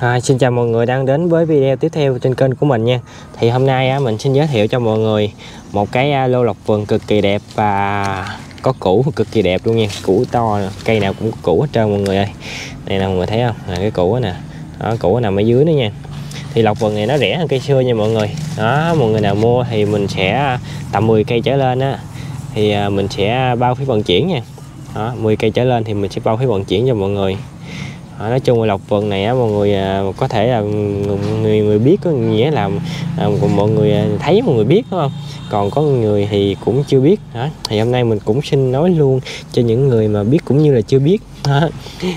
À, xin chào mọi người đang đến với video tiếp theo trên kênh của mình nha. Thì hôm nay á, mình xin giới thiệu cho mọi người một cái à, lô lọc vườn cực kỳ đẹp và có củ cực kỳ đẹp luôn nha. Củ to, cây nào cũng có củ hết trơn mọi người ơi. Đây nè mọi người thấy không, là cái củ nè. Đó, Củ nằm ở dưới nữa nha. Thì lọc vườn này nó rẻ hơn cây xưa nha mọi người. Đó, mọi người nào mua thì mình sẽ tầm 10 cây trở lên á. Thì à, mình sẽ bao phí vận chuyển nha. Đó, 10 cây trở lên thì mình sẽ bao phí vận chuyển cho mọi người à, nói chung là lộc vườn này á mọi người à, có thể là người người biết có nghĩa là à, mọi người à, thấy mọi người biết đúng không còn có người thì cũng chưa biết đó. thì hôm nay mình cũng xin nói luôn cho những người mà biết cũng như là chưa biết đó.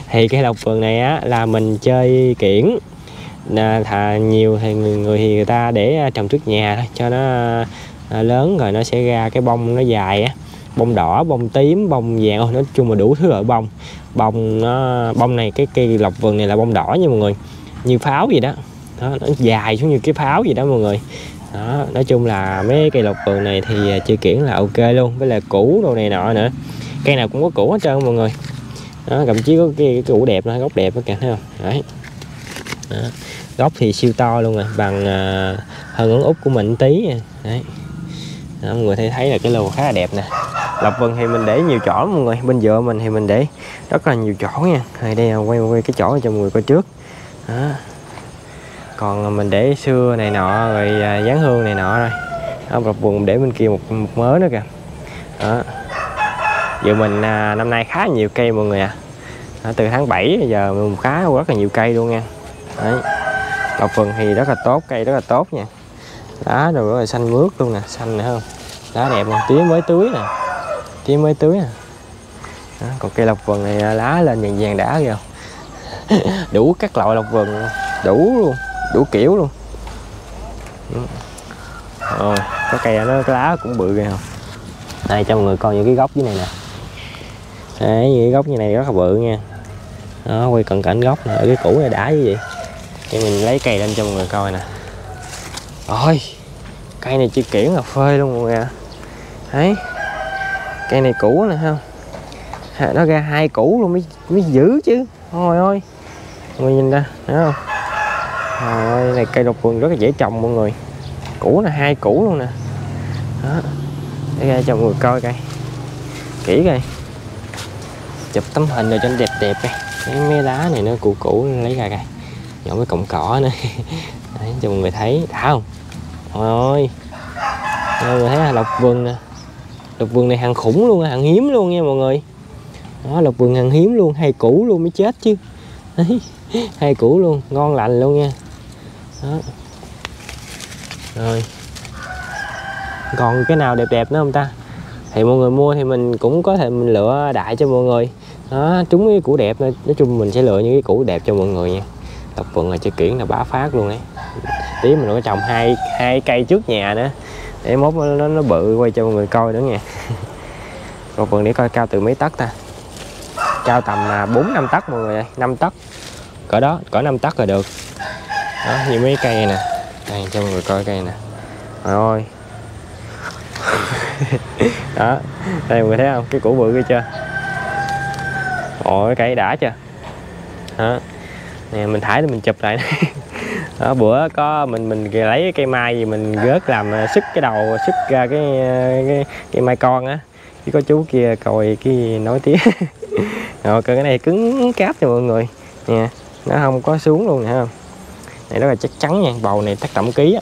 thì cái lộc vườn này á là mình chơi kiển à, thà nhiều thì người, người thì người ta để à, trồng trước nhà thôi cho nó à, lớn rồi nó sẽ ra cái bông nó dài á bông đỏ bông tím bông vàng. Nói chung là đủ thứ loại bông. Bông nó bông này cái cây lộc vườn này là bông đỏ nha mọi người. Như pháo gì đó, đó nó dài xuống như cái pháo gì đó mọi người. Đó nói chung là mấy cây lộc vườn này thì ờ, chưa kiển là ok luôn với là củ đồ này nọ nữa. Cây nào cũng có củ hết trơn mọi người. Đó thậm chí có cái, cái củ đẹp nó gốc đẹp đó kìa thấy không? Đấy. Đó. gốc thì siêu to luôn rồi bằng uh, hơn ống út của mình tí à. đấy. Đó, mọi người thấy thấy là cái lô khá là đẹp nè lập vân thì mình để nhiều chỗ mọi người. Bên dựa mình thì mình để rất là nhiều chỗ nha. Đây đây quay quay cái chỗ cho mọi người coi trước. Đó. còn mình để xưa này nọ rồi à, dán hương này nọ rồi. Đó, lập vườn để bên kia một, một mớ nữa kìa. Đó. Giờ mình à, năm nay khá nhiều cây mọi người à đó, từ tháng 7 giờ mình khá rất là nhiều cây luôn nha. Đấy. Lộc vườn thì rất là tốt cây rất là tốt nha. Lá rồi rất là xanh mướt luôn nè xanh nữa không? Lá đẹp luôn tía mới tưới nè chỉ mới tưới nè đó, còn cây lộc vườn này à, lá lên vàng vàng đã kìa. Đủ các loại lộc vườn đủ luôn đủ kiểu luôn. Ừ. Rồi có cây nó cái lá cũng bự kìa. Không đây cho mọi người coi những cái gốc dưới này nè. Đấy những cái gốc như này rất là bự nha. Đó quay cận cảnh gốc nè cái củ này đã như vậy thì mình lấy cây lên cho mọi người coi nè. Rồi cây này chưa kiển là phơi luôn mọi người ạ. Thấy cây này cũ nè không? Nó ra hai củ luôn mới mới giữ chứ. Thôi ơi. Mọi người nhìn ra thấy không? Rồi này cây độc vườn rất là dễ trồng mọi người. Củ là hai củ luôn nè. Đó. Để ra cho mọi người coi cây kỹ coi. Chụp tấm hình rồi cho nó đẹp đẹp đây cái mấy lá này nó cũ cũ lấy ra coi. Nhỏ cái cọng cỏ nữa. Đấy, cho mọi người thấy. Đã không? Trời ơi. Mọi người thấy là lộc vườn nè. Lộc vườn này hàng khủng luôn, hàng hiếm luôn nha mọi người. Đó, lộc vườn hàng hiếm luôn, hay cũ luôn mới chết chứ. Đấy, hay cũ luôn, ngon lành luôn nha. Đó. Rồi. Còn cái nào đẹp đẹp nữa không ta? Thì mọi người mua thì mình cũng có thể mình lựa đại cho mọi người. Đó trúng cái củ đẹp nói chung mình sẽ lựa những cái củ đẹp cho mọi người nha. Lộc vườn là chơi kiển là bá phát luôn đấy tí mình có trồng hai hai cây trước nhà nữa để mốt nó, nó bự quay cho mọi người coi nữa nha. Một vườn để coi cao từ mấy tấc ta. Cao tầm à, bốn năm tấc mọi người ơi năm tấc. Cỡ đó cỡ năm tấc là được. Đó như mấy cây này nè. Đây cho mọi người coi cây này nè. Trời ơi. Đó đây mọi người thấy không? Cái củ bự kia chưa? Ôi cây đã chưa? Đó. Nè mình thải thì mình chụp lại đó, bữa có mình mình lấy cây mai gì mình gớt làm à, sức cái đầu sức ra cái à, cái, cái mai con á. Chỉ có chú kia còi cái nói tiếng. Rồi cái này cứng cáp cho mọi người. Nha nó không có xuống luôn nè không? Này rất là chắc chắn nha bầu này chắc tẩm ký á.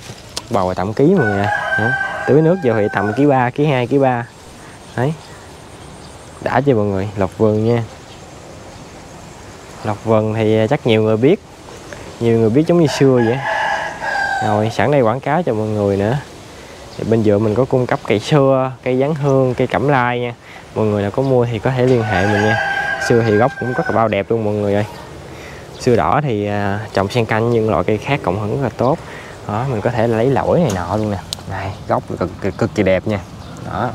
Bầu là tẩm ký mọi người nè tưới nước vô thì tầm ký ba ký hai ký ba. Đấy. Đã cho mọi người? Lộc vườn nha. Lộc vườn thì à, chắc nhiều người biết nhiều người biết giống như xưa vậy. Rồi sẵn đây quảng cáo cho mọi người nữa. Thì bên dựa mình có cung cấp cây xưa cây giáng hương cây cẩm lai nha. Mọi người nào có mua thì có thể liên hệ mình nha. Xưa thì gốc cũng rất là bao đẹp luôn mọi người ơi. Xưa đỏ thì à, trồng xen canh nhưng loại cây khác cộng rất là tốt. Đó mình có thể lấy lỗi này nọ luôn nè. Này gốc cực, cực, cực kỳ đẹp nha. Đó.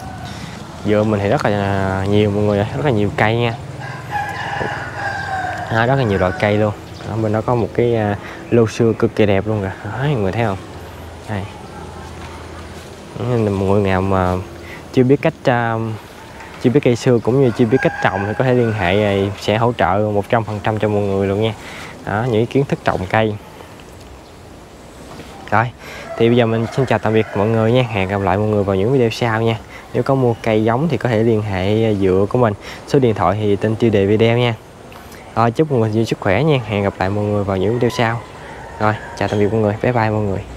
Dừa mình thì rất là à, nhiều mọi người ơi rất là nhiều cây nha. Đó, rất là nhiều loại cây luôn ở bên đó có một cái uh, lô xưa cực kỳ đẹp luôn kìa. Mọi người thấy không? Đây. Mọi người nào mà chưa biết cách uh, chưa biết cây xưa cũng như chưa biết cách trồng thì có thể liên hệ à, sẽ hỗ trợ 100% cho mọi người luôn nha. Đó những kiến thức trồng cây. Rồi thì bây giờ mình xin chào tạm biệt mọi người nha. Hẹn gặp lại mọi người vào những video sau nha. Nếu có mua cây giống thì có thể liên hệ dựa của mình. Số điện thoại thì tên tiêu đề video nha rồi chúc mọi người sức khỏe nha. Hẹn gặp lại mọi người vào những video sau. Rồi, chào tạm biệt mọi người. Bye bye mọi người.